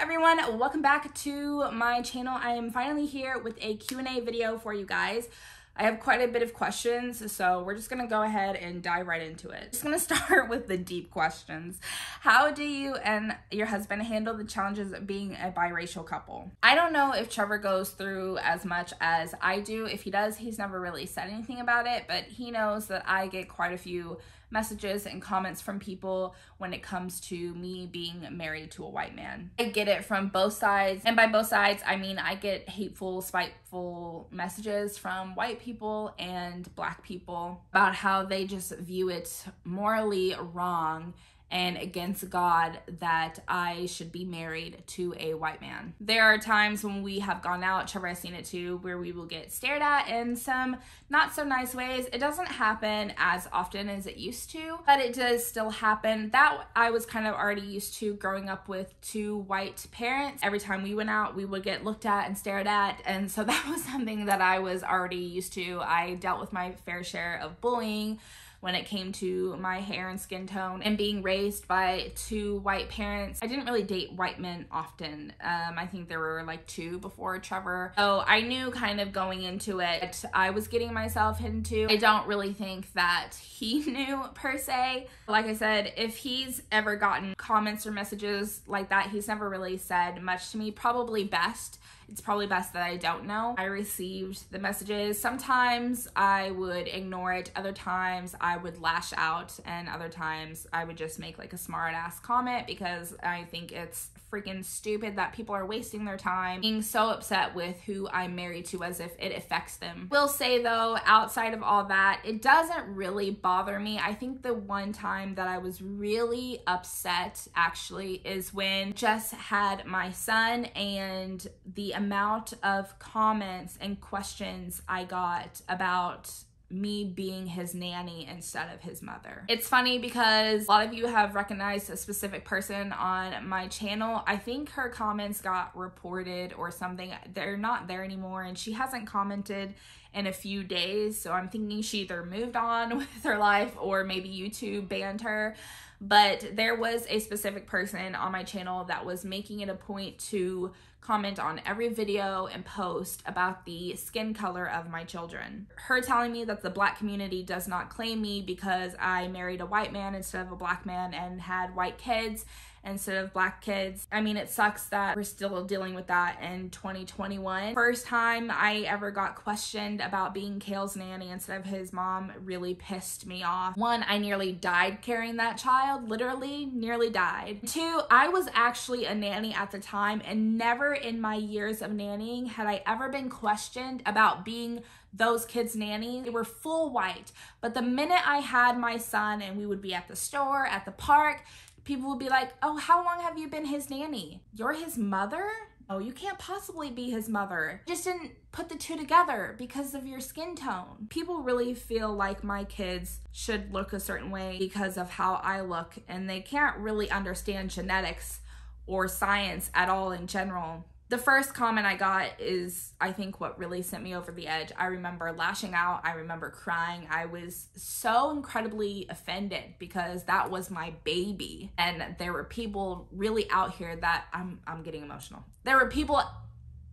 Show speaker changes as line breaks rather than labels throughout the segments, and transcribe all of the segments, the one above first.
everyone, welcome back to my channel. I am finally here with a Q&A video for you guys. I have quite a bit of questions, so we're just gonna go ahead and dive right into it. Just gonna start with the deep questions. How do you and your husband handle the challenges of being a biracial couple? I don't know if Trevor goes through as much as I do. If he does, he's never really said anything about it, but he knows that I get quite a few messages and comments from people when it comes to me being married to a white man. I get it from both sides. And by both sides, I mean I get hateful, spiteful messages from white people and black people about how they just view it morally wrong and against God that I should be married to a white man. There are times when we have gone out, Trevor has seen it too, where we will get stared at in some not so nice ways. It doesn't happen as often as it used to, but it does still happen. That I was kind of already used to growing up with two white parents. Every time we went out, we would get looked at and stared at, and so that was something that I was already used to. I dealt with my fair share of bullying when it came to my hair and skin tone and being raised by two white parents. I didn't really date white men often. Um, I think there were like two before Trevor. So I knew kind of going into it I was getting myself into. I don't really think that he knew per se. Like I said, if he's ever gotten comments or messages like that, he's never really said much to me. Probably best it's probably best that I don't know. I received the messages. Sometimes I would ignore it. Other times I would lash out and other times I would just make like a smart ass comment because I think it's freaking stupid that people are wasting their time being so upset with who I'm married to as if it affects them. Will say though, outside of all that, it doesn't really bother me. I think the one time that I was really upset actually is when Jess had my son and the amount of comments and questions I got about me being his nanny instead of his mother. It's funny because a lot of you have recognized a specific person on my channel. I think her comments got reported or something. They're not there anymore and she hasn't commented in a few days. So I'm thinking she either moved on with her life or maybe YouTube banned her. But there was a specific person on my channel that was making it a point to comment on every video and post about the skin color of my children. Her telling me that the black community does not claim me because I married a white man instead of a black man and had white kids instead of black kids. I mean, it sucks that we're still dealing with that in 2021. First time I ever got questioned about being Kale's nanny instead of his mom really pissed me off. One, I nearly died carrying that child, literally nearly died. Two, I was actually a nanny at the time and never in my years of nannying had I ever been questioned about being those kids' nanny. They were full white. But the minute I had my son and we would be at the store, at the park, people would be like, oh, how long have you been his nanny? You're his mother? Oh, you can't possibly be his mother. Just didn't put the two together because of your skin tone. People really feel like my kids should look a certain way because of how I look, and they can't really understand genetics or science at all in general the first comment I got is, I think, what really sent me over the edge. I remember lashing out. I remember crying. I was so incredibly offended because that was my baby. And there were people really out here that I'm, I'm getting emotional. There were people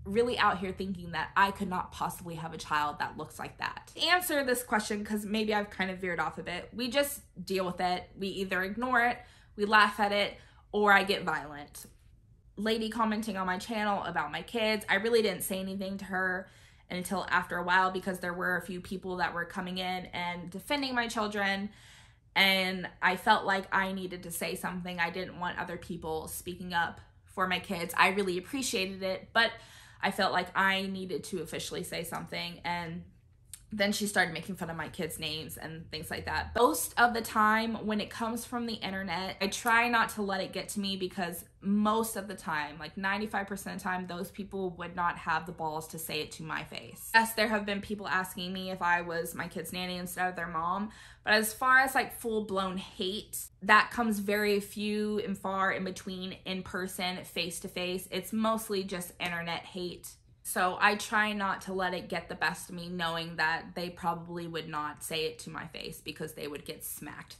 really out here thinking that I could not possibly have a child that looks like that. To answer this question, because maybe I've kind of veered off a bit, we just deal with it. We either ignore it, we laugh at it, or I get violent lady commenting on my channel about my kids. I really didn't say anything to her until after a while because there were a few people that were coming in and defending my children and I felt like I needed to say something. I didn't want other people speaking up for my kids. I really appreciated it, but I felt like I needed to officially say something and then she started making fun of my kids' names and things like that. Most of the time, when it comes from the internet, I try not to let it get to me because most of the time, like 95% of the time, those people would not have the balls to say it to my face. Yes, there have been people asking me if I was my kid's nanny instead of their mom, but as far as like full blown hate, that comes very few and far in between in person, face to face. It's mostly just internet hate so I try not to let it get the best of me, knowing that they probably would not say it to my face because they would get smacked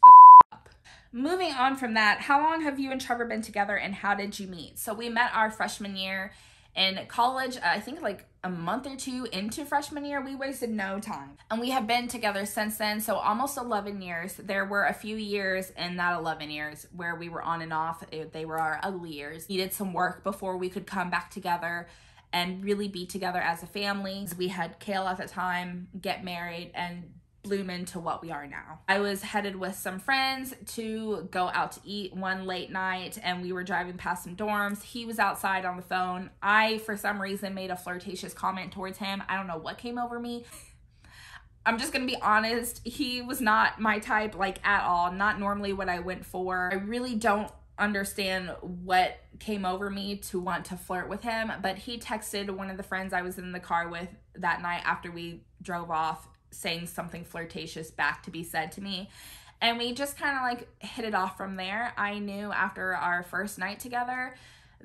up. moving on from that, how long have you and Trevor been together and how did you meet? So we met our freshman year in college, I think like a month or two into freshman year, we wasted no time. And we have been together since then, so almost 11 years. There were a few years in that 11 years where we were on and off. Eh, they were our ugly years. Needed some work before we could come back together and really be together as a family. We had Kale at the time, get married, and bloom into what we are now. I was headed with some friends to go out to eat one late night and we were driving past some dorms. He was outside on the phone. I, for some reason, made a flirtatious comment towards him. I don't know what came over me. I'm just gonna be honest, he was not my type, like at all. Not normally what I went for. I really don't understand what came over me to want to flirt with him, but he texted one of the friends I was in the car with that night after we drove off saying something flirtatious back to be said to me. And we just kind of like hit it off from there. I knew after our first night together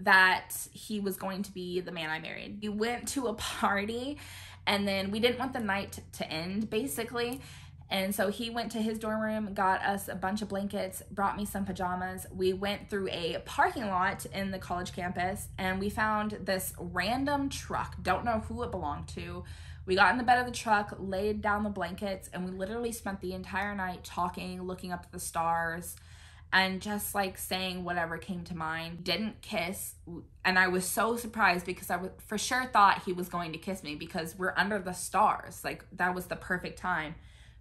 that he was going to be the man I married. We went to a party and then we didn't want the night to end basically. And so he went to his dorm room, got us a bunch of blankets, brought me some pajamas. We went through a parking lot in the college campus and we found this random truck. Don't know who it belonged to we got in the bed of the truck, laid down the blankets, and we literally spent the entire night talking, looking up at the stars, and just like saying whatever came to mind. Didn't kiss. And I was so surprised because I for sure thought he was going to kiss me because we're under the stars. Like that was the perfect time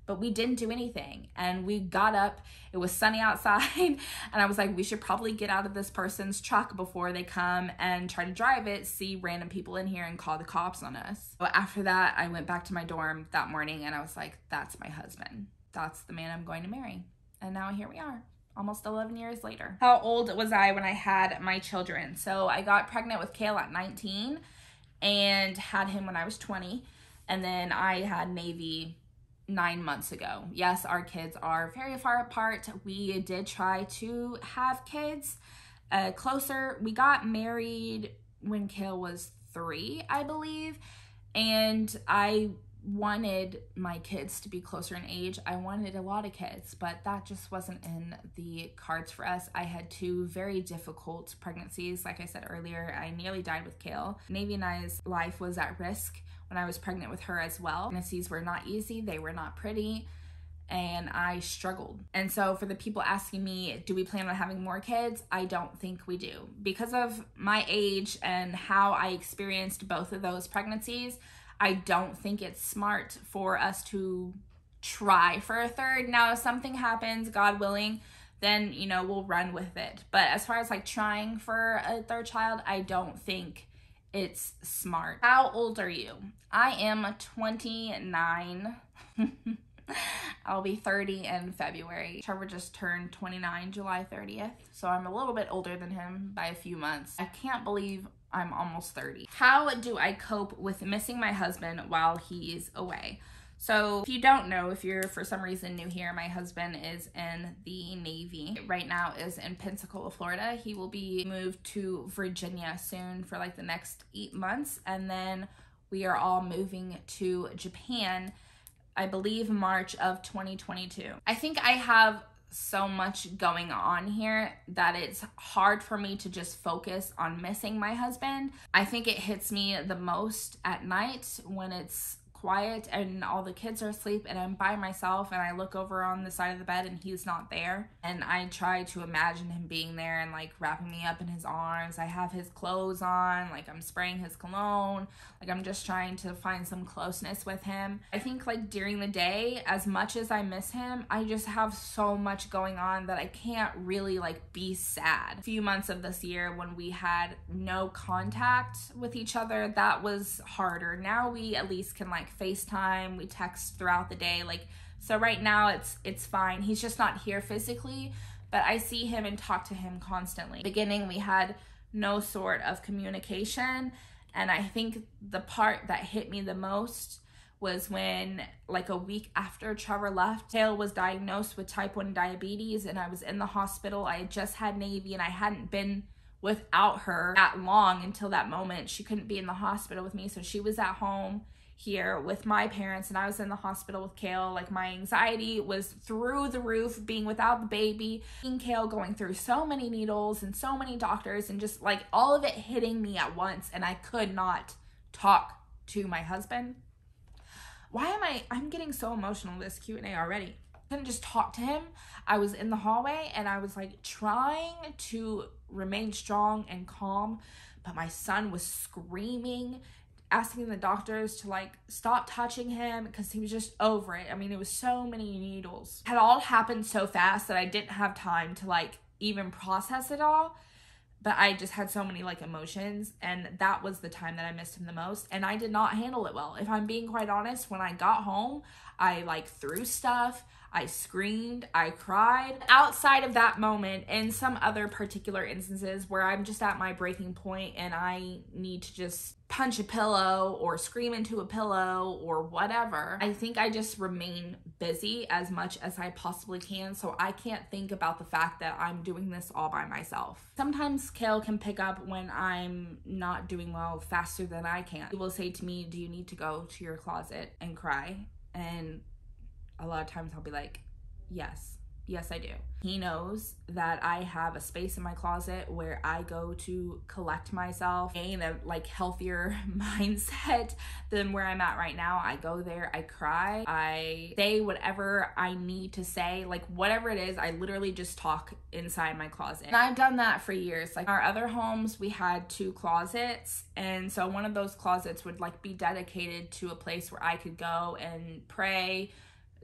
but we didn't do anything. And we got up, it was sunny outside, and I was like, we should probably get out of this person's truck before they come and try to drive it, see random people in here and call the cops on us. But after that, I went back to my dorm that morning and I was like, that's my husband. That's the man I'm going to marry. And now here we are almost 11 years later. How old was I when I had my children? So I got pregnant with Kale at 19 and had him when I was 20. And then I had Nayvie nine months ago. Yes, our kids are very far apart. We did try to have kids uh, closer. We got married when Kale was three, I believe. And I wanted my kids to be closer in age. I wanted a lot of kids, but that just wasn't in the cards for us. I had two very difficult pregnancies. Like I said earlier, I nearly died with Kale. Nayvie and I's life was at risk when I was pregnant with her as well. Pregnancies were not easy, they were not pretty, and I struggled. And so, for the people asking me, do we plan on having more kids? I don't think we do. Because of my age and how I experienced both of those pregnancies, I don't think it's smart for us to try for a third. Now, if something happens, God willing, then, you know, we'll run with it. But as far as like trying for a third child, I don't think it's smart. How old are you? I am 29. I'll be 30 in February. Trevor just turned 29 July 30th, so I'm a little bit older than him by a few months. I can't believe I'm almost 30. How do I cope with missing my husband while he's away? So, if you don't know, if you're for some reason new here, my husband is in the Navy. Right now is in Pensacola, Florida. He will be moved to Virginia soon for like the next 8 months and then we are all moving to Japan I believe March of 2022. I think I have so much going on here that it's hard for me to just focus on missing my husband. I think it hits me the most at night when it's quiet and all the kids are asleep and I'm by myself and I look over on the side of the bed and he's not there. And I try to imagine him being there and like wrapping me up in his arms. I have his clothes on, like I'm spraying his cologne. Like I'm just trying to find some closeness with him. I think like during the day, as much as I miss him, I just have so much going on that I can't really like be sad. A few months of this year when we had no contact with each other, that was harder. Now we at least can like FaceTime, we text throughout the day. Like so right now it's it's fine. He's just not here physically, but I see him and talk to him constantly. Beginning we had no sort of communication, and I think the part that hit me the most was when like a week after Trevor left, Kale was diagnosed with type 1 diabetes and I was in the hospital. I had just had Nayvie and I hadn't been without her that long until that moment. She couldn't be in the hospital with me, so she was at home here with my parents and I was in the hospital with Kale. Like my anxiety was through the roof being without the baby, seeing Kale going through so many needles and so many doctors and just like all of it hitting me at once and I could not talk to my husband. Why am I I'm getting so emotional this Q&A already. I couldn't just talk to him. I was in the hallway and I was like trying to remain strong and calm, but my son was screaming asking the doctors to like stop touching him because he was just over it. I mean, it was so many needles. It had all happened so fast that I didn't have time to like even process it all. But I just had so many like emotions, and that was the time that I missed him the most. And I did not handle it well. If I'm being quite honest, when I got home, I like threw stuff. I screamed, I cried. Outside of that moment, and some other particular instances where I'm just at my breaking point and I need to just punch a pillow or scream into a pillow or whatever, I think I just remain busy as much as I possibly can. So I can't think about the fact that I'm doing this all by myself. Sometimes Kale can pick up when I'm not doing well faster than I can. He will say to me, Do you need to go to your closet and cry? And a lot of times I'll be like, yes. Yes, I do. He knows that I have a space in my closet where I go to collect myself, gain a like healthier mindset than where I'm at right now. I go there, I cry, I say whatever I need to say, like whatever it is, I literally just talk inside my closet. And I've done that for years. Like our other homes, we had two closets, and so one of those closets would like be dedicated to a place where I could go and pray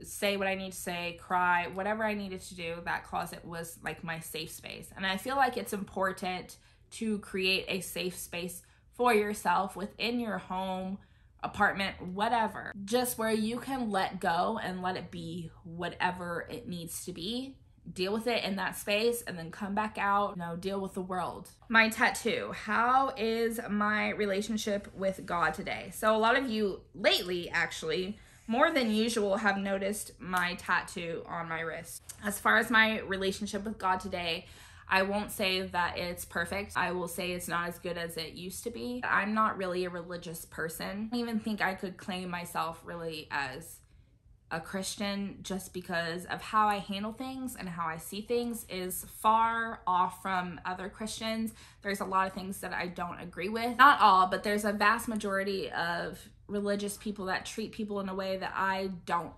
say what I need to say, cry, whatever I needed to do, that closet was like my safe space. And I feel like it's important to create a safe space for yourself within your home, apartment, whatever, just where you can let go and let it be whatever it needs to be. Deal with it in that space and then come back out, you know, deal with the world. My tattoo. How is my relationship with God today? So, a lot of you lately actually more than usual have noticed my tattoo on my wrist. As far as my relationship with God today, I won't say that it's perfect. I will say it's not as good as it used to be. I'm not really a religious person. I don't even think I could claim myself really as a Christian just because of how I handle things and how I see things is far off from other Christians. There's a lot of things that I don't agree with. Not all, but there's a vast majority of religious people that treat people in a way that I don't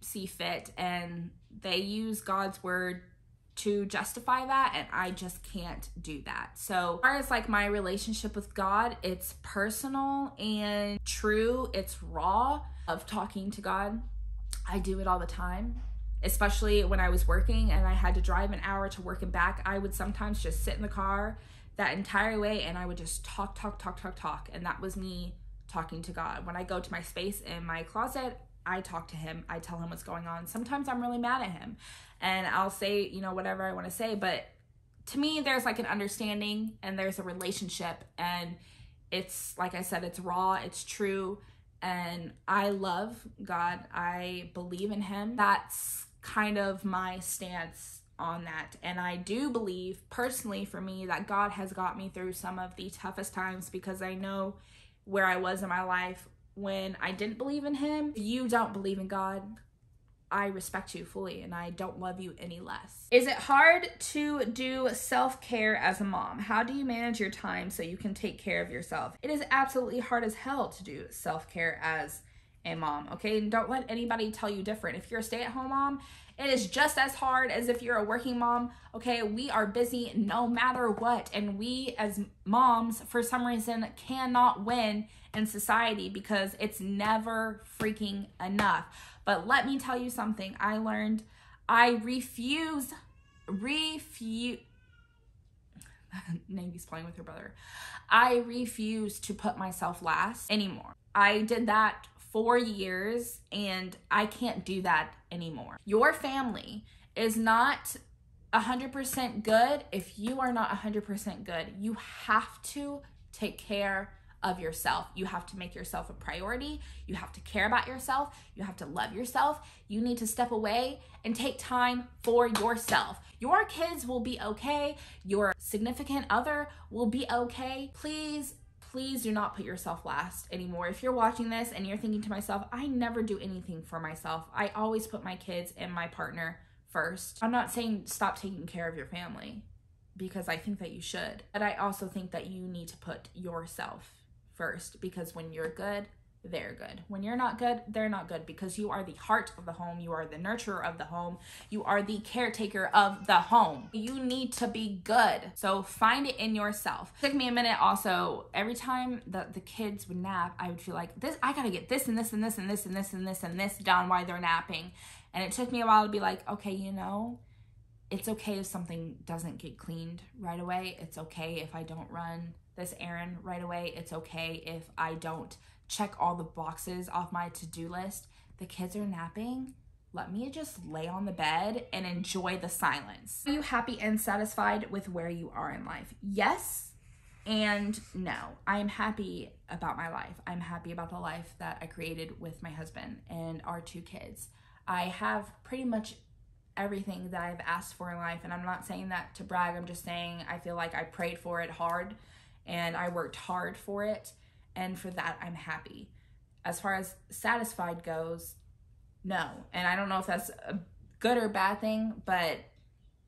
see fit and they use God's word to justify that and I just can't do that. So, as far as like my relationship with God, it's personal and true, it's raw of talking to God. I do it all the time. Especially when I was working and I had to drive an hour to work and back, I would sometimes just sit in the car that entire way and I would just talk, talk, talk, talk, talk. And that was me talking to God. When I go to my space in my closet, I talk to him. I tell him what's going on. Sometimes I'm really mad at him and I'll say, you know, whatever I want to say, but to me there's like an understanding and there's a relationship and it's like I said it's raw, it's true and I love God. I believe in him. That's kind of my stance on that. And I do believe personally for me that God has got me through some of the toughest times because I know where I was in my life when I didn't believe in Him. If you don't believe in God, I respect you fully and I don't love you any less. Is it hard to do self care as a mom? How do you manage your time so you can take care of yourself? It is absolutely hard as hell to do self care as a mom, okay? And don't let anybody tell you different. If you're a stay at home mom, it is just as hard as if you're a working mom, okay? We are busy no matter what. And we, as moms, for some reason, cannot win in society because it's never freaking enough. But let me tell you something I learned. I refuse, refuse. Nayvie's playing with her brother. I refuse to put myself last anymore. I did that four years and I can't do that anymore. Your family is not 100% good if you are not 100% good. You have to take care of yourself. You have to make yourself a priority. You have to care about yourself. You have to love yourself. You need to step away and take time for yourself. Your kids will be okay. Your significant other will be okay. Please please do not put yourself last anymore. If you're watching this and you're thinking to myself, I never do anything for myself, I always put my kids and my partner first. I'm not saying stop taking care of your family because I think that you should, but I also think that you need to put yourself first because when you're good, they're good. When you're not good, they're not good because you are the heart of the home, you are the nurturer of the home, you are the caretaker of the home. You need to be good. So find it in yourself. It took me a minute also. Every time that the kids would nap, I would feel like this I got to get this and this and this and this and this and this and this done while they're napping. And it took me a while to be like, okay, you know, it's okay if something doesn't get cleaned right away. It's okay if I don't run this errand right away. It's okay if I don't check all the boxes off my to do list. The kids are napping. Let me just lay on the bed and enjoy the silence. Are you happy and satisfied with where you are in life? Yes and no. I am happy about my life. I'm happy about the life that I created with my husband and our two kids. I have pretty much everything that I've asked for in life. And I'm not saying that to brag, I'm just saying I feel like I prayed for it hard and I worked hard for it. And for that, I'm happy. As far as satisfied goes, no. And I don't know if that's a good or bad thing, but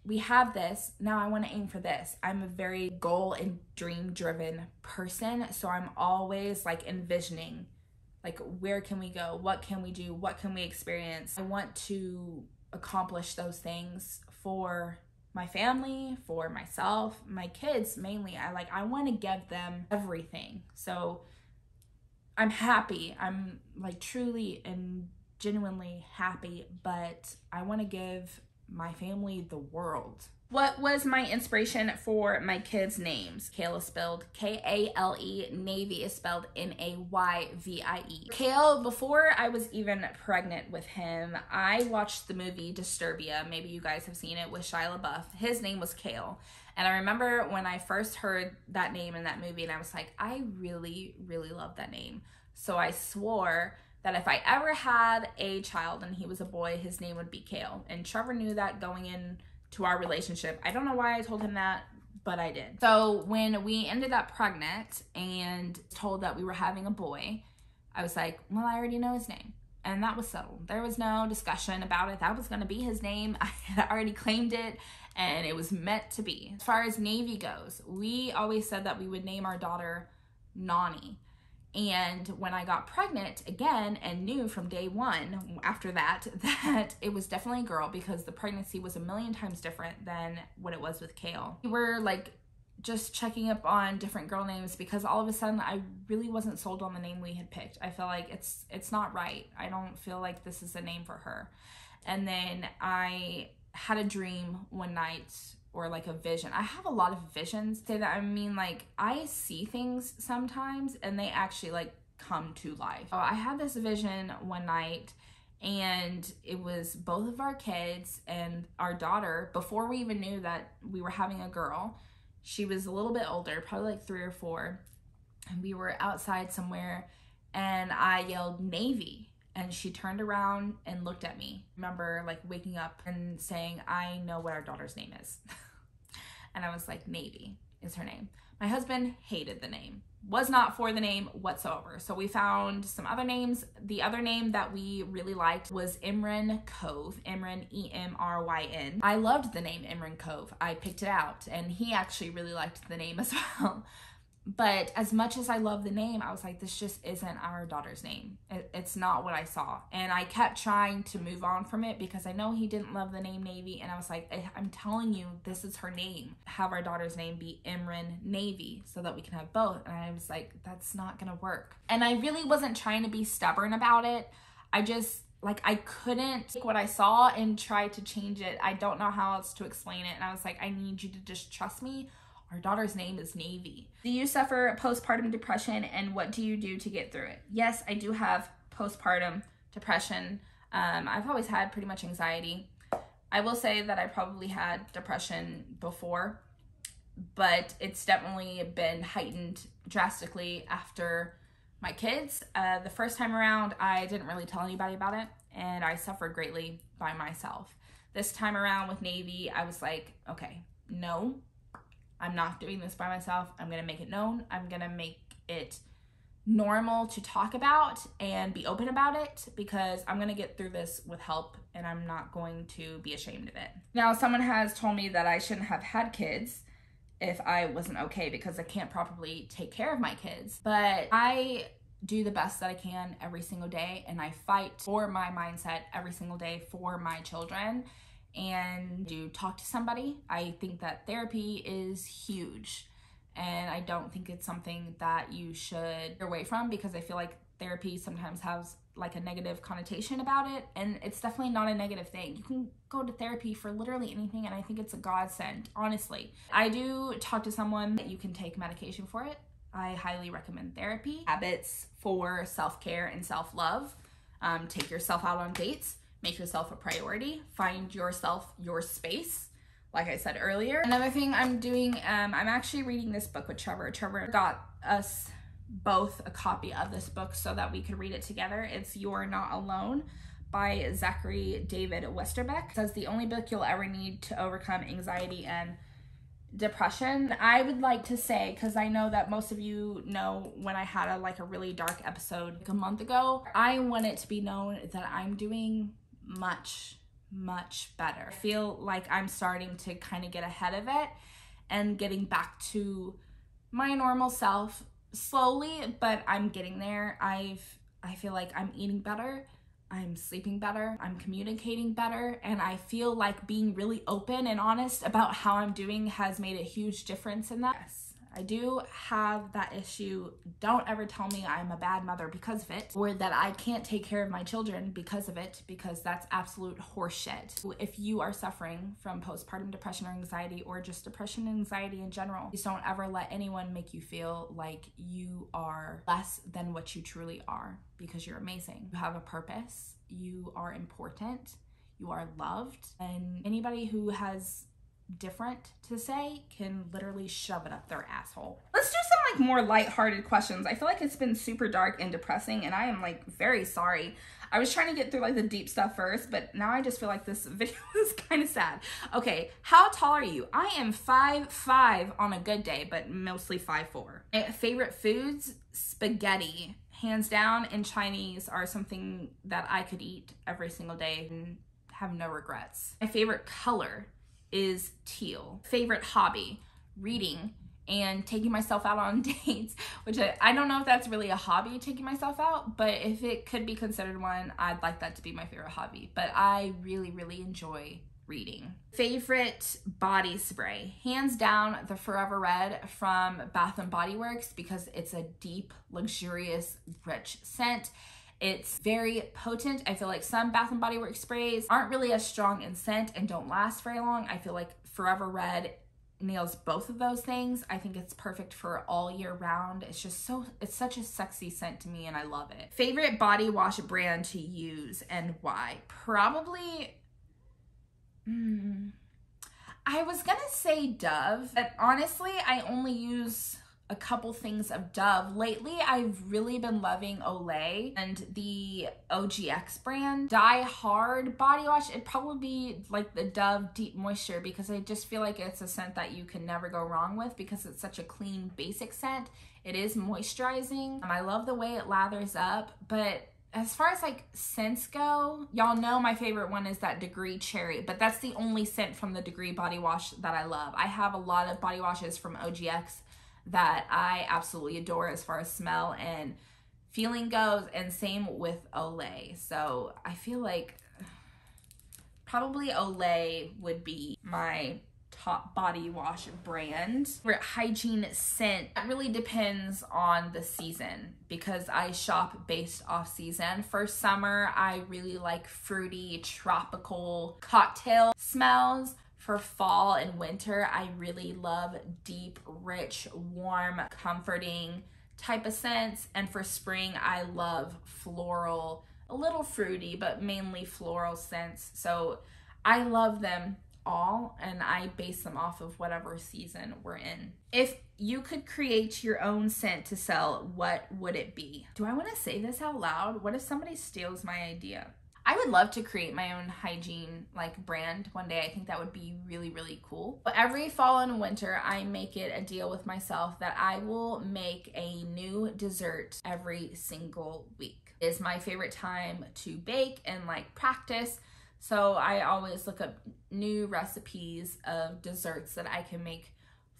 we have this. Now I want to aim for this. I'm a very goal and dream driven person. So I'm always like envisioning like where can we go? What can we do? What can we experience? I want to accomplish those things for my family, for myself, my kids mainly. I like I want to give them everything. So I'm happy. I'm like truly and genuinely happy, but I want to give my family the world. What was my inspiration for my kids' names? Kale is spelled K A L E, Nayvie is spelled N A Y V I E. Kale, before I was even pregnant with him, I watched the movie Disturbia. Maybe you guys have seen it with Shia LaBeouf. His name was Kale. And I remember when I first heard that name in that movie, and I was like, I really, really love that name. So I swore that if I ever had a child and he was a boy, his name would be Kale. And Trevor knew that going in to our relationship. I don't know why I told him that, but I did. So when we ended up pregnant and told that we were having a boy, I was like, well, I already know his name. And that was settled. There was no discussion about it. That was going to be his name. I had already claimed it and it was meant to be. As far as Nayvie goes, we always said that we would name our daughter Nani. And when I got pregnant again and knew from day one after that that it was definitely a girl because the pregnancy was a million times different than what it was with Kale. We were like just checking up on different girl names because all of a sudden I really wasn't sold on the name we had picked. I feel like it's it's not right. I don't feel like this is a name for her. And then I had a dream one night or like a vision. I have a lot of visions. Say that I mean like I see things sometimes and they actually like come to life. So I had this vision one night and it was both of our kids and our daughter before we even knew that we were having a girl. She was a little bit older, probably like 3 or 4. And we were outside somewhere and I yelled Nayvie and she turned around and looked at me. I remember like waking up and saying, I know what our daughter's name is. and I was like, Nayvie is her name. My husband hated the name, was not for the name whatsoever. So we found some other names. The other name that we really liked was Emryn Cove, Emryn, E M R Y N. I loved the name Emryn Cove. I picked it out, and he actually really liked the name as well. But as much as I love the name, I was like, this just isn't our daughter's name. It, it's not what I saw. And I kept trying to move on from it because I know he didn't love the name Nayvie. And I was like, eh, I'm telling you, this is her name. Have our daughter's name be Emryn Nayvie so that we can have both. And I was like, that's not going to work. And I really wasn't trying to be stubborn about it. I just, like I couldn't take what I saw and try to change it. I don't know how else to explain it. And I was like, I need you to just trust me our daughter's name is Nayvie. Do you suffer postpartum depression and what do you do to get through it? Yes, I do have postpartum depression. Um, I've always had pretty much anxiety. I will say that I probably had depression before, but it's definitely been heightened drastically after my kids. Uh, the first time around, I didn't really tell anybody about it, and I suffered greatly by myself. This time around with Nayvie, I was like, okay, no, I'm not doing this by myself. I'm going to make it known. I'm going to make it normal to talk about and be open about it because I'm going to get through this with help and I'm not going to be ashamed of it. Now, someone has told me that I shouldn't have had kids if I wasn't okay because I can't properly take care of my kids. But I do the best that I can every single day and I fight for my mindset every single day for my children and do talk to somebody. I think that therapy is huge and I don't think it's something that you should away from because I feel like therapy sometimes has like a negative connotation about it and it's definitely not a negative thing. You can go to therapy for literally anything and I think it's a godsend, honestly. I do talk to someone that you can take medication for it. I highly recommend therapy. Habits for self-care and self-love. Um, take yourself out on dates. Make yourself a priority. Find yourself your space like I said earlier. Another thing I'm doing, um, I'm actually reading this book with Trevor. Trevor got us both a copy of this book so that we could read it together. It's You're Not Alone by Zachary David Westerbeck. It says the only book you'll ever need to overcome anxiety and depression. I would like to say, because I know that most of you know when I had a like a really dark episode like a month ago, I want it to be known that I'm doing much much better. I feel like I'm starting to kind of get ahead of it and getting back to my normal self slowly, but I'm getting there. I've I feel like I'm eating better. I'm sleeping better, I'm communicating better, and I feel like being really open and honest about how I'm doing has made a huge difference in that. I do have that issue. Don't ever tell me I'm a bad mother because of it or that I can't take care of my children because of it because that's absolute horseshit. If you are suffering from postpartum depression or anxiety or just depression and anxiety in general, please don't ever let anyone make you feel like you are less than what you truly are because you're amazing. You have a purpose. You are important. You are loved. And anybody who has different to say can literally shove it up their asshole. Let's do some like more light-hearted questions. I feel like it's been super dark and depressing and I am like very sorry. I was trying to get through like the deep stuff first, but now I just feel like this video is kind of sad. Okay, how tall are you? I am five five on a good day, but mostly five four. My favorite foods, spaghetti. Hands down, and Chinese are something that I could eat every single day and have no regrets. My favorite color, is teal. Favorite hobby, reading and taking myself out on dates, which I, I, don't know if that's really a hobby, taking myself out, but if it could be considered one, I'd like that to be my favorite hobby. But I really, really enjoy reading. Favorite body spray, hands down the Forever Red from Bath and Body Works because it's a deep, luxurious, rich scent. It's very potent. I feel like some Bath & Body Works sprays aren't really as strong in scent and don't last very long. I feel like Forever Red nails both of those things. I think it's perfect for all year round. It's just so, it's such a sexy scent to me and I love it. Favorite body wash brand to use and why? Probably, hmm, I was gonna say Dove, but honestly, I only use a couple things of Dove. Lately, I've really been loving Olay and the OGX brand. Die Hard body wash, it'd probably be like the Dove Deep Moisture because I just feel like it's a scent that you can never go wrong with because it's such a clean, basic scent. It is moisturizing. Um, I love the way it lathers up, but as far as like scents go, y'all know my favorite one is that Degree Cherry, but that's the only scent from the Degree body wash that I love. I have a lot of body washes from OGX that I absolutely adore as far as smell and feeling goes, and same with Olay. So I feel like probably Olay would be my top body wash brand. For hygiene scent, it really depends on the season because I shop based off season. For summer, I really like fruity, tropical cocktail smells. For fall and winter, I really love deep, rich, warm, comforting type of scents. And for spring, I love floral, a little fruity, but mainly floral scents. So I love them all and I base them off of whatever season we're in. If you could create your own scent to sell, what would it be? Do I want to say this out loud? What if somebody steals my idea? I would love to create my own hygiene like brand one day. I think that would be really, really cool. But every fall and winter, I make it a deal with myself that I will make a new dessert every single week. Is my favorite time to bake and like practice. So I always look up new recipes of desserts that I can make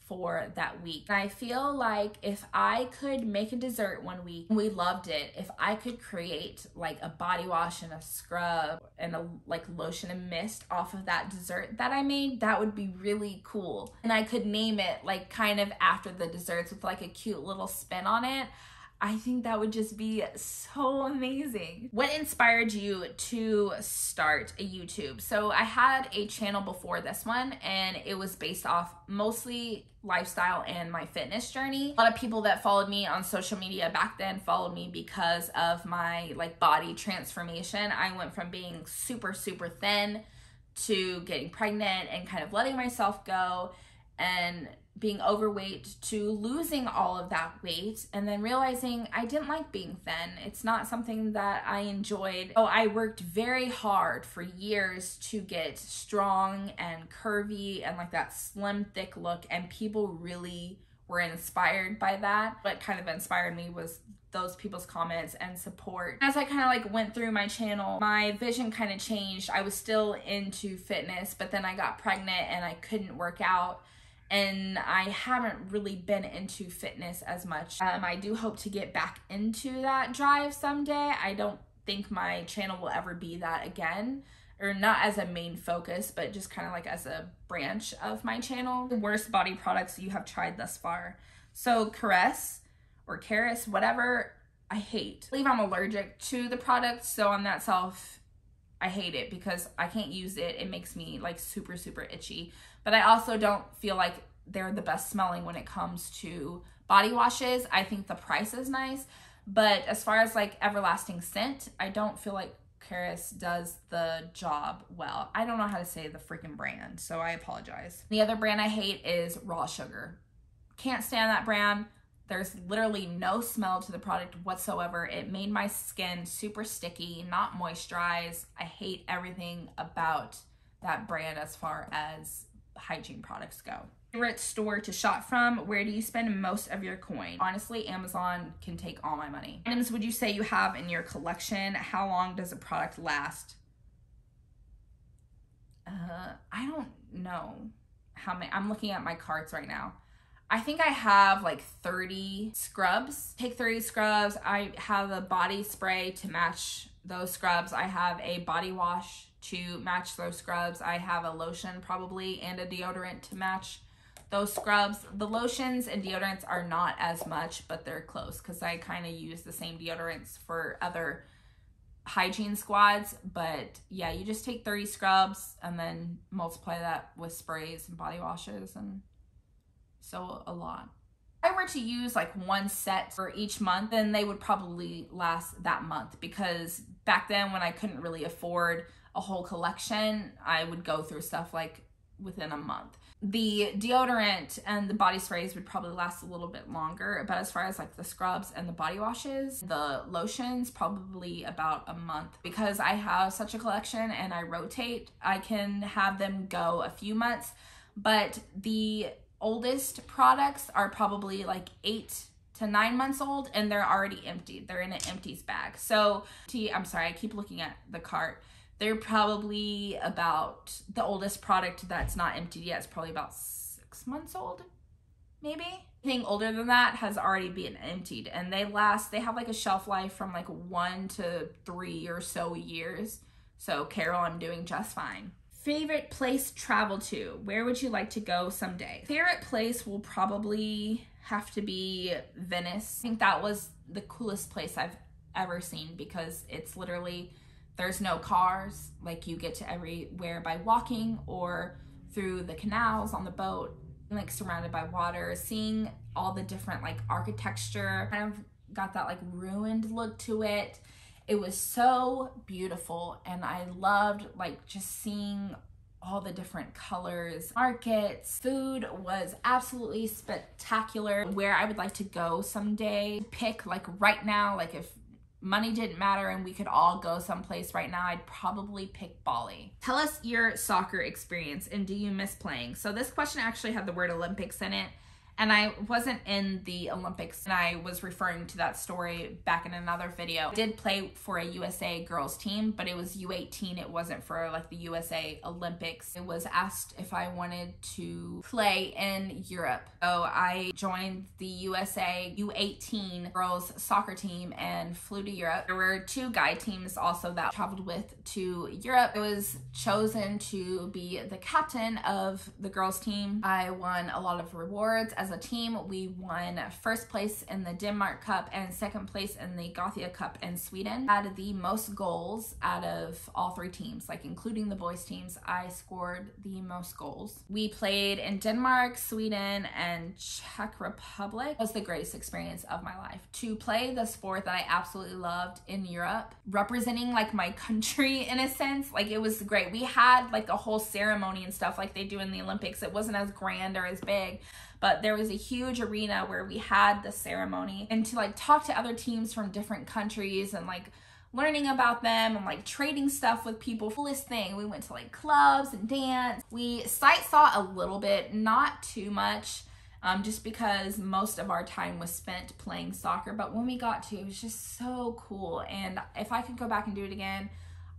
for that week. And I feel like if I could make a dessert one week, we loved it. If I could create like a body wash and a scrub and a like lotion and mist off of that dessert that I made, that would be really cool. And I could name it like kind of after the desserts with like a cute little spin on it. I think that would just be so amazing. What inspired you to start a YouTube? So I had a channel before this one and it was based off mostly lifestyle and my fitness journey. A lot of people that followed me on social media back then followed me because of my like body transformation. I went from being super super thin to getting pregnant and kind of letting myself go and being overweight to losing all of that weight and then realizing I didn't like being thin. It's not something that I enjoyed. Oh, I worked very hard for years to get strong and curvy and like that slim, thick look, and people really were inspired by that. What kind of inspired me was those people's comments and support. As I kind of like went through my channel, my vision kind of changed. I was still into fitness, but then I got pregnant and I couldn't work out and I haven't really been into fitness as much. Um, I do hope to get back into that drive someday. I don't think my channel will ever be that again, or not as a main focus, but just kind of like as a branch of my channel. The worst body products you have tried thus far. So Caress or Caris, whatever, I hate. I believe I'm allergic to the product, so on that self, I hate it because I can't use it. It makes me like super, super itchy. But I also don't feel like they're the best smelling when it comes to body washes. I think the price is nice. But as far as like everlasting scent, I don't feel like Caris does the job well. I don't know how to say the freaking brand, so I apologize. The other brand I hate is Raw Sugar. Can't stand that brand. There's literally no smell to the product whatsoever. It made my skin super sticky, not moisturized. I hate everything about that brand as far as hygiene products go. Favorite store to shop from? Where do you spend most of your coin? Honestly, Amazon can take all my money. Items would you say you have in your collection? How long does a product last? Uh, I don't know how many. I'm looking at my carts right now. I think I have like 30 scrubs. Take 30 scrubs. I have a body spray to match those scrubs. I have a body wash to match those scrubs. I have a lotion probably and a deodorant to match those scrubs. The lotions and deodorants are not as much, but they're close because I kind of use the same deodorants for other hygiene squads. But yeah, you just take 30 scrubs and then multiply that with sprays and body washes and so a lot. If I were to use like one set for each month, then they would probably last that month because back then when I couldn't really afford a whole collection, I would go through stuff like within a month. The deodorant and the body sprays would probably last a little bit longer, but as far as like the scrubs and the body washes, the lotions probably about a month. Because I have such a collection and I rotate, I can have them go a few months, but the oldest products are probably like eight to nine months old and they're already emptied. They're in an empties bag. So, I'm sorry, I keep looking at the cart. They're probably about the oldest product that's not emptied yet is probably about six months old, maybe. Anything older than that has already been emptied and they last, they have like a shelf life from like one to three or so years. So, Carol, I'm doing just fine. Favorite place travel to? Where would you like to go someday? Favorite place will probably have to be Venice. I think that was the coolest place I've ever seen because it's literally there's no cars. Like you get to everywhere by walking or through the canals on the boat, like surrounded by water, seeing all the different like architecture, kind of got that like ruined look to it. It was so beautiful and I loved like just seeing all the different colors, markets. Food was absolutely spectacular. Where I would like to go someday, pick like right now, like if money didn't matter and we could all go someplace right now, I'd probably pick Bali. Tell us your soccer experience and do you miss playing? So this question actually had the word Olympics in it and I wasn't in the Olympics and I was referring to that story back in another video. I did play for a USA girls team, but it was U18. It wasn't for like the USA Olympics. It was asked if I wanted to play in Europe. So I joined the USA U18 girls soccer team and flew to Europe. There were two guy teams also that traveled with to Europe. I was chosen to be the captain of the girls team. I won a lot of rewards as a team, we won first place in the Denmark Cup and second place in the Gothia Cup in Sweden. Had the most goals out of all three teams, like including the boys teams. I scored the most goals. We played in Denmark, Sweden, and Czech Republic. It was the greatest experience of my life. To play the sport that I absolutely loved in Europe, representing like my country in a sense, like it was great. We had like a whole ceremony and stuff like they do in the Olympics. It wasn't as grand or as big, but there was a huge arena where we had the ceremony and to like talk to other teams from different countries and like learning about them and like trading stuff with people. Fullest thing. We went to like clubs and dance. We sight saw a little bit, not too much. Um, just because most of our time was spent playing soccer. But when we got to, it was just so cool. And if I could go back and do it again,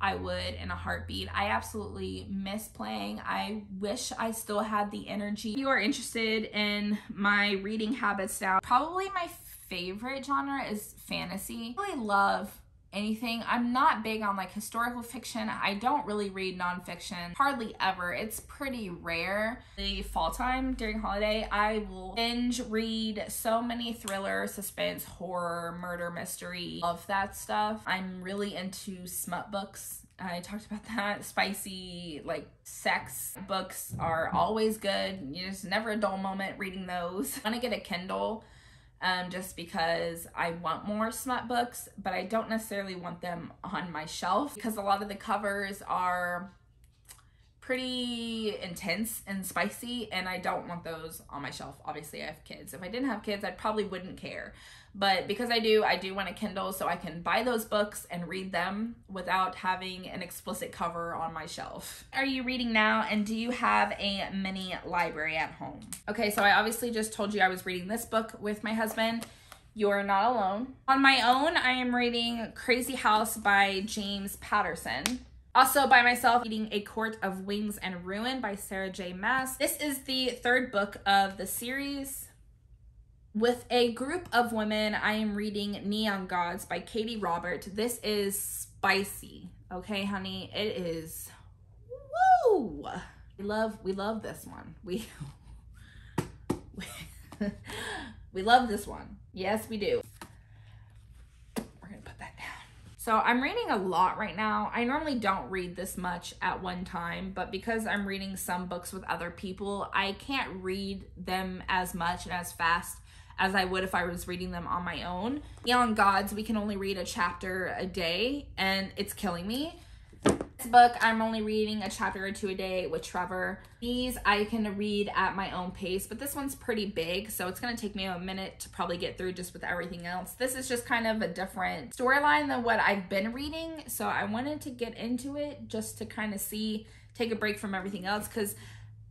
I would in a heartbeat. I absolutely miss playing. I wish I still had the energy. If you are interested in my reading habits now, probably my favorite genre is fantasy. I really love anything. I'm not big on like historical fiction. I don't really read nonfiction, hardly ever. It's pretty rare. The fall time during holiday, I will binge read so many thriller, suspense, horror, murder, mystery, love that stuff. I'm really into smut books. I talked about that. Spicy, like sex books are always good. Just never a dull moment reading those. I want to get a Kindle um, just because I want more smut books, but I don't necessarily want them on my shelf because a lot of the covers are pretty intense and spicy and I don't want those on my shelf. Obviously, I have kids. If I didn't have kids, I probably wouldn't care. But because I do, I do want a Kindle so I can buy those books and read them without having an explicit cover on my shelf. Are you reading now and do you have a mini library at home? Okay, so I obviously just told you I was reading this book with my husband. You're Not Alone. On my own, I am reading Crazy House by James Patterson. Also by myself, Eating a Court of Wings and Ruin by Sarah J. Maas. This is the third book of the series. With a group of women, I am reading Neon Gods by Katee Robert. This is spicy, okay, honey? It is, woo! We love, we love this one. We, we love this one. Yes, we do. So I'm reading a lot right now. I normally don't read this much at one time, but because I'm reading some books with other people, I can't read them as much and as fast as I would if I was reading them on my own. Neon Gods, we can only read a chapter a day, and it's killing me. Book, I'm only reading a chapter or two a day with Trevor. These I can read at my own pace, but this one's pretty big, so it's gonna take me a minute to probably get through just with everything else. This is just kind of a different storyline than what I've been reading, so I wanted to get into it just to kind of see, take a break from everything else, because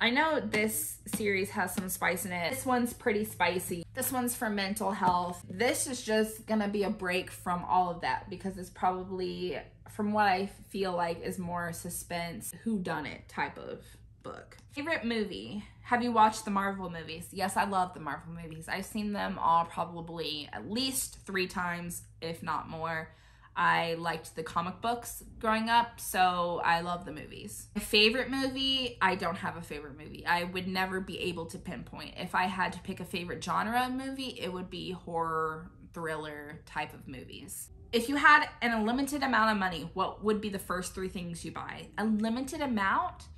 I know this series has some spice in it. This one's pretty spicy. This one's for mental health. This is just gonna be a break from all of that because it's probably, from what I feel like, is more suspense, who done it type of book. Favorite movie? Have you watched the Marvel movies? Yes, I love the Marvel movies. I've seen them all probably at least three times, if not more. I liked the comic books growing up, so I love the movies. My favorite movie, I don't have a favorite movie. I would never be able to pinpoint. If I had to pick a favorite genre movie, it would be horror, thriller type of movies. If you had an unlimited amount of money, what would be the first three things you buy? A limited amount?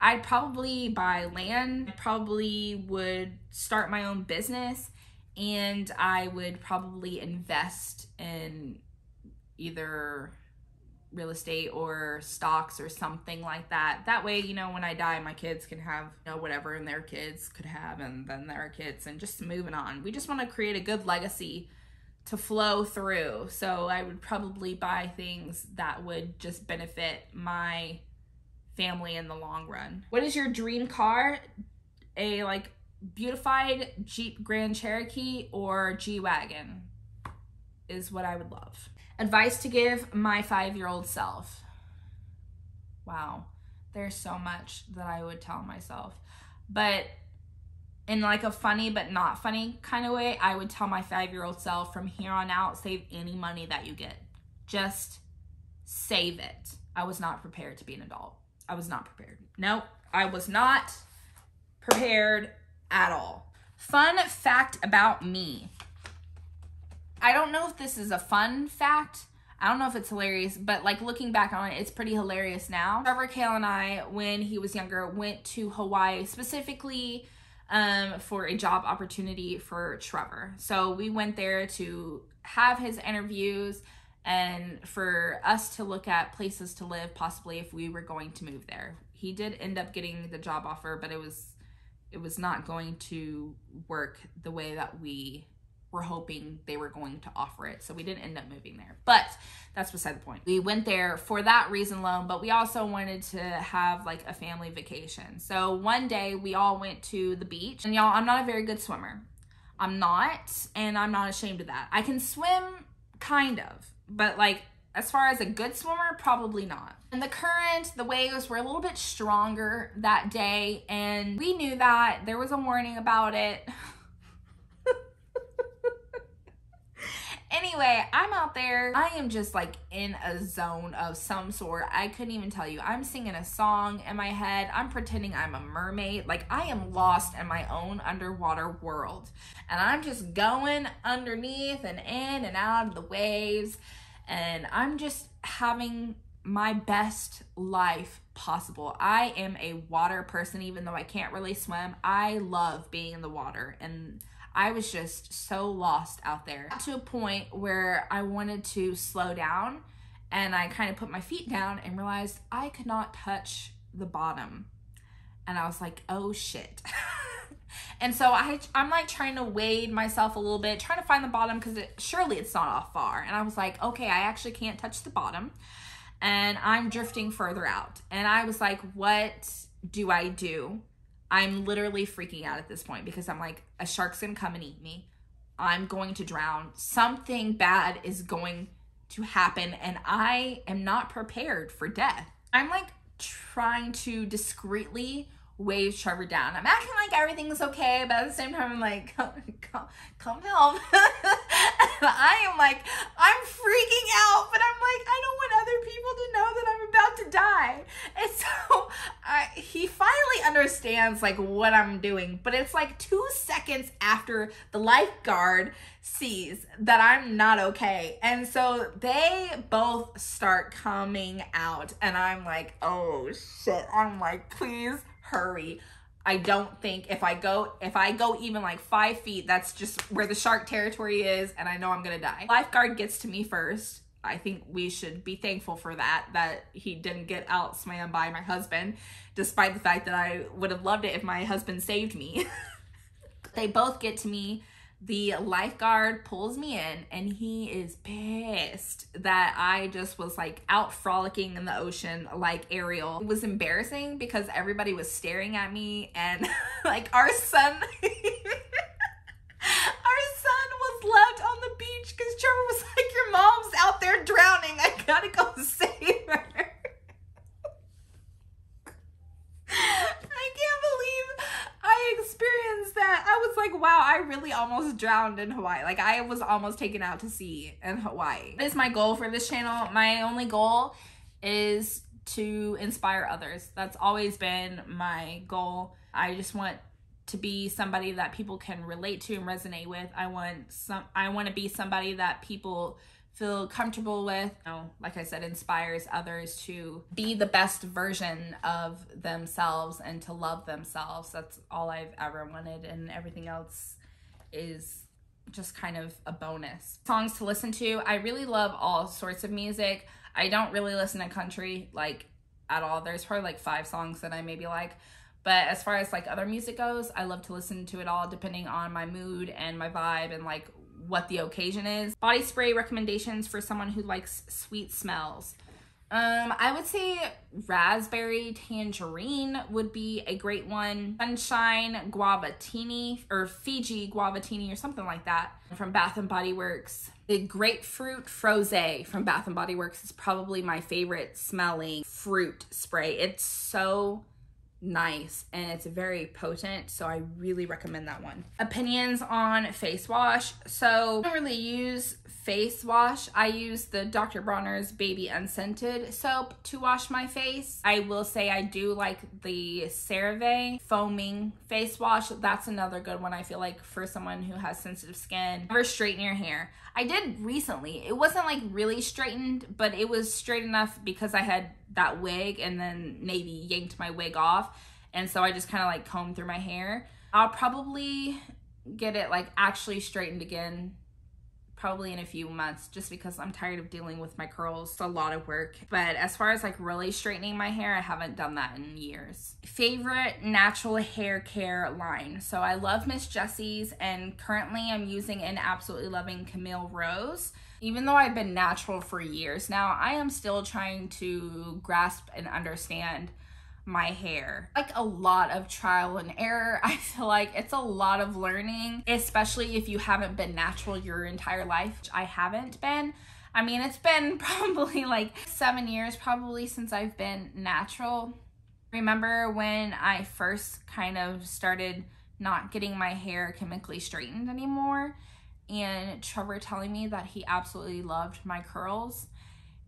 I'd probably buy land, probably would start my own business, and I would probably invest in either real estate or stocks or something like that. That way, you know, when I die, my kids can have, you know, whatever and their kids could have and then their kids and just moving on. We just want to create a good legacy to flow through. So I would probably buy things that would just benefit my family in the long run. What is your dream car? A like beautified Jeep Grand Cherokee or G-Wagon is what I would love. Advice to give my 5-year-old self. Wow. There's so much that I would tell myself. But in like a funny but not funny kind of way, I would tell my five year old self from here on out, save any money that you get. Just save it. I was not prepared to be an adult. I was not prepared. No, I was not prepared at all. Fun fact about me. I don't know if this is a fun fact. I don't know if it's hilarious, but like looking back on it, it's pretty hilarious now. Trevor Kale and I, when he was younger, went to Hawaii specifically um, for a job opportunity for Trevor. So we went there to have his interviews and for us to look at places to live, possibly if we were going to move there. He did end up getting the job offer, but it was it was not going to work the way that we were hoping they were going to offer it. So we didn't end up moving there. But that's beside the point. We went there for that reason alone, but we also wanted to have like a family vacation. So one day we all went to the beach. And y'all, I'm not a very good swimmer. I'm not, and I'm not ashamed of that. I can swim kind of, but like as far as a good swimmer, probably not. And the current, the waves were a little bit stronger that day, and we knew that. There was a warning about it. Anyway, I'm out there. I am just like in a zone of some sort. I couldn't even tell you. I'm singing a song in my head. I'm pretending I'm a mermaid. Like I am lost in my own underwater world. And I'm just going underneath and in and out of the waves. And I'm just having my best life possible. I am a water person, even though I can't really swim. I love being in the water. And I was just so lost out there to a point where I wanted to slow down and I kind of put my feet down and realized I could not touch the bottom. And I was like, oh shit. and so I, I'm like trying to wade myself a little bit, trying to find the bottom because it, surely it's not off far. And I was like, okay, I actually can't touch the bottom. And I'm drifting further out. And I was like, what do I do? I'm literally freaking out at this point because I'm like, a shark's gonna come and eat me. I'm going to drown. Something bad is going to happen, and I am not prepared for death. I'm like trying to discreetly wave Trevor down. I'm acting like everything's okay, but at the same time, I'm like, come, come, come help. I am like, I'm freaking out, but I'm like, I don't want other people to know that I'm about to die. And so I, he finally understands like what I'm doing, but it's like two seconds after the lifeguard sees that I'm not okay. And so they both start coming out, and I'm like, oh shit. I'm like, please hurry. I don't think if I go if I go even like five feet, that's just where the shark territory is, and I know I'm gonna die. Lifeguard gets to me first. I think we should be thankful for that, that he didn't get out swam by my husband, despite the fact that I would have loved it if my husband saved me. they both get to me the lifeguard pulls me in and he is pissed that I just was like out frolicking in the ocean like Ariel. It was embarrassing because everybody was staring at me and like our son our son was left on the beach because Trevor was like, Your mom's out there drowning. I gotta go save her. I can't believe I experienced that. I was like, wow, I really almost drowned in Hawaii. Like I was almost taken out to sea in Hawaii. That is my goal for this channel. My only goal is to inspire others. That's always been my goal. I just want to be somebody that people can relate to and resonate with. I want some I want to be somebody that people feel comfortable with. You know, like I said, inspires others to be the best version of themselves and to love themselves. That's all I've ever wanted, and everything else is just kind of a bonus. Songs to listen to. I really love all sorts of music. I don't really listen to country like at all. There's probably like five songs that I maybe like. But as far as like other music goes, I love to listen to it all depending on my mood and my vibe and like what the occasion is. Body spray recommendations for someone who likes sweet smells. Um, I would say raspberry tangerine would be a great one. Sunshine guavatini or Fiji guavatini or something like that from Bath and Body Works. The grapefruit froze from Bath and Body Works is probably my favorite smelling fruit spray. It's so nice and it's very potent so i really recommend that one. Opinions on face wash. So i don't really use face wash. I use the dr bronner's baby unscented soap to wash my face. I will say i do like the cerave foaming face wash. That's another good one i feel like for someone who has sensitive skin never straighten your hair. I did recently. It wasn't like really straightened but it was straight enough because i had that wig and then maybe yanked my wig off. And so I just kind of like combed through my hair. I'll probably get it like actually straightened again probably in a few months just because I'm tired of dealing with my curls. It's a lot of work. But as far as like really straightening my hair, I haven't done that in years. Favorite natural hair care line. So I love Miss Jessie's and currently I'm using an absolutely loving Camille Rose. Even though I've been natural for years now, I am still trying to grasp and understand my hair. Like a lot of trial and error. I feel like it's a lot of learning, especially if you haven't been natural your entire life. I haven't been. I mean, it's been probably like seven years probably since I've been natural. Remember when I first kind of started not getting my hair chemically straightened anymore and Trevor telling me that he absolutely loved my curls.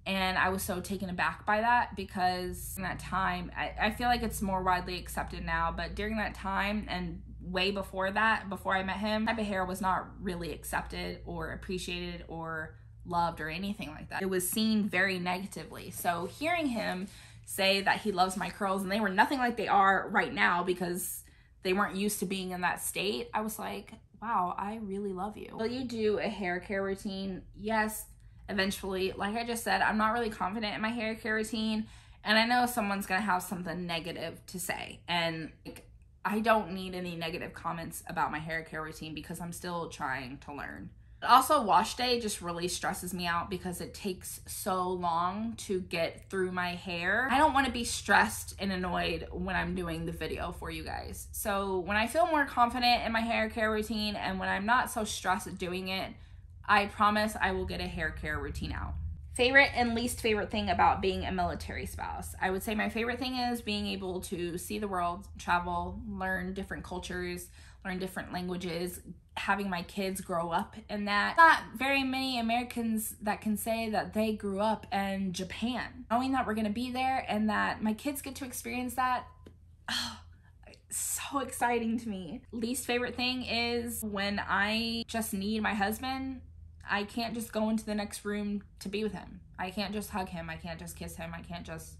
And I was so taken aback by that because in that time, I, I feel like it's more widely accepted now, but during that time and way before that, before I met him, type of hair was not really accepted or appreciated or loved or anything like that. It was seen very negatively. So hearing him say that he loves my curls and they were nothing like they are right now because they weren't used to being in that state, I was like, wow, I really love you. Will you do a hair care routine? Yes, eventually. Like I just said, I'm not really confident in my hair care routine. And I know someone's gonna have something negative to say. And like, I don't need any negative comments about my hair care routine because I'm still trying to learn. Also, wash day just really stresses me out because it takes so long to get through my hair. I don't want to be stressed and annoyed when I'm doing the video for you guys. So when I feel more confident in my hair care routine and when I'm not so stressed doing it, I promise I will get a hair care routine out. Favorite and least favorite thing about being a military spouse. I would say my favorite thing is being able to see the world, travel, learn different cultures, learn different languages, having my kids grow up in that. Not very many Americans that can say that they grew up in Japan. Knowing that we're gonna be there and that my kids get to experience that, oh, so exciting to me. Least favorite thing is when I just need my husband, I can't just go into the next room to be with him. I can't just hug him. I can't just kiss him. I can't just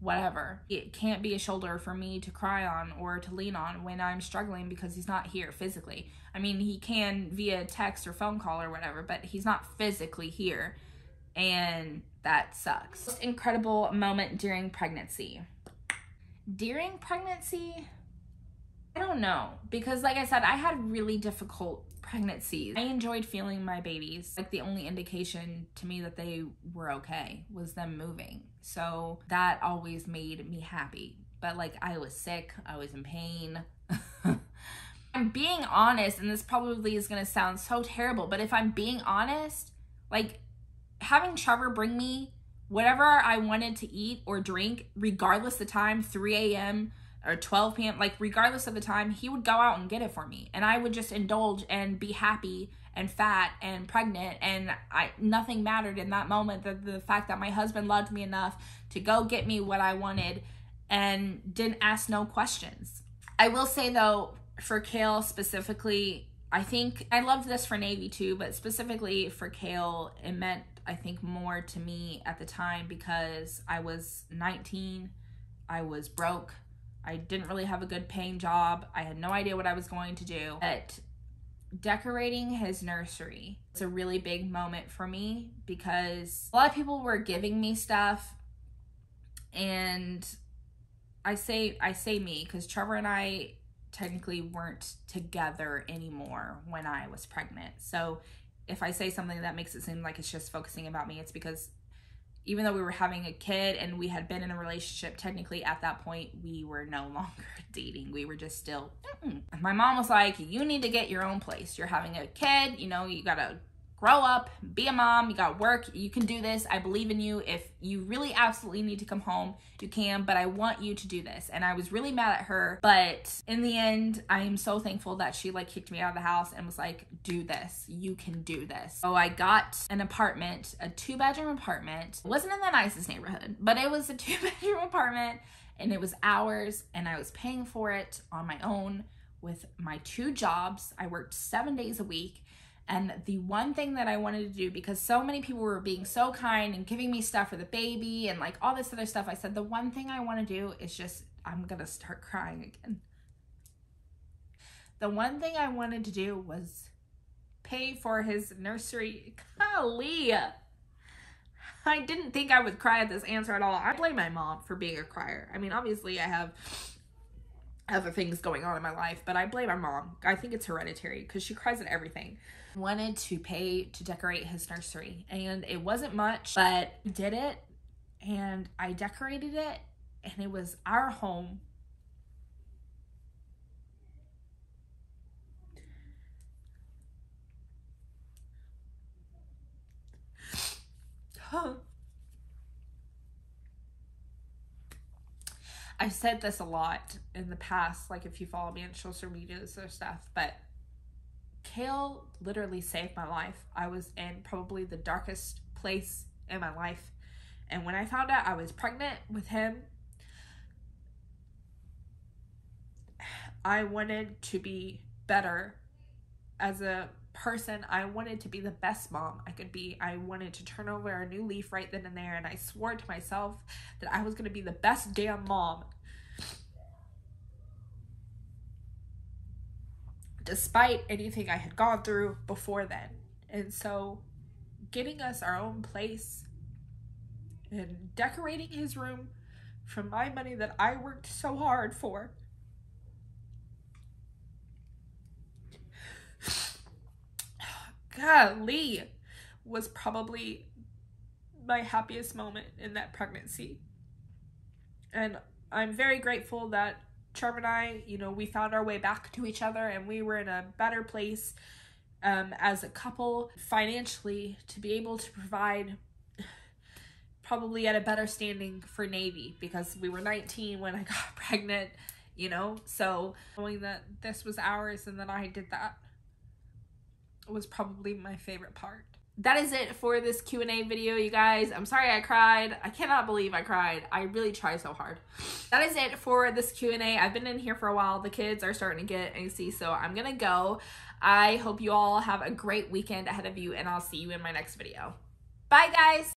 whatever. It can't be a shoulder for me to cry on or to lean on when I'm struggling because he's not here physically. I mean, he can via text or phone call or whatever, but he's not physically here. And that sucks. Most incredible moment during pregnancy. During pregnancy, I don't know because like I said, I had really difficult pregnancies. I enjoyed feeling my babies. Like the only indication to me that they were okay was them moving. So that always made me happy. But like I was sick, I was in pain. I'm being honest, and this probably is gonna sound so terrible, but if I'm being honest, like having Trevor bring me whatever I wanted to eat or drink, regardless the time, 3 a.m., or 12 p.m. like regardless of the time, he would go out and get it for me. And I would just indulge and be happy and fat and pregnant and I nothing mattered in that moment the, the fact that my husband loved me enough to go get me what I wanted and didn't ask no questions. I will say though, for Kale specifically, I think I loved this for Nayvie too, but specifically for Kale, it meant I think more to me at the time because I was 19, I was broke, I didn't really have a good paying job. I had no idea what I was going to do. But decorating his nursery it's a really big moment for me because a lot of people were giving me stuff and I say I say me because Trevor and I technically weren't together anymore when I was pregnant. So if I say something that makes it seem like it's just focusing about me, it's because even though we were having a kid and we had been in a relationship, technically at that point, we were no longer dating. We were just still. Mm-mm. My mom was like, You need to get your own place. You're having a kid, you know, you gotta grow up, be a mom, you got work, you can do this. I believe in you. If you really absolutely need to come home, you can, but I want you to do this. And I was really mad at her, but in the end, I am so thankful that she like kicked me out of the house and was like, "Do this. You can do this." So I got an apartment, a two-bedroom apartment. It wasn't in the nicest neighborhood, but it was a two-bedroom apartment and it was ours and I was paying for it on my own with my two jobs. I worked 7 days a week and the one thing that I wanted to do, because so many people were being so kind and giving me stuff for the baby and like all this other stuff, I said, the one thing I want to do is just, I'm going to start crying again. The one thing I wanted to do was pay for his nursery. Golly. I didn't think I would cry at this answer at all. I blame my mom for being a crier. I mean, obviously, I have other things going on in my life, but I blame my mom. I think it's hereditary because she cries at everything. Wanted to pay to decorate his nursery, and it wasn't much, but did it, and I decorated it, and it was our home. Huh. I've said this a lot in the past, like if you follow me on social medias or stuff, but Kale literally saved my life. I was in probably the darkest place in my life. And when I found out I was pregnant with him, I wanted to be better as a person. I wanted to be the best mom I could be. I wanted to turn over a new leaf right then and there. And I swore to myself that I was going to be the best damn mom. Despite anything I had gone through before then. And so, getting us our own place and decorating his room from my money that I worked so hard for golly, was probably my happiest moment in that pregnancy. And I'm very grateful that Trevor and I, you know, we found our way back to each other and we were in a better place um, as a couple financially to be able to provide probably at a better standing for Nayvie because we were 19 when I got pregnant, you know? So knowing that this was ours and that I did that was probably my favorite part. That is it for this Q&A video, you guys. I'm sorry I cried. I cannot believe I cried. I really tried so hard. That is it for this Q&A. I've been in here for a while. The kids are starting to get antsy, so I'm going to go. I hope you all have a great weekend ahead of you, and I'll see you in my next video. Bye, guys!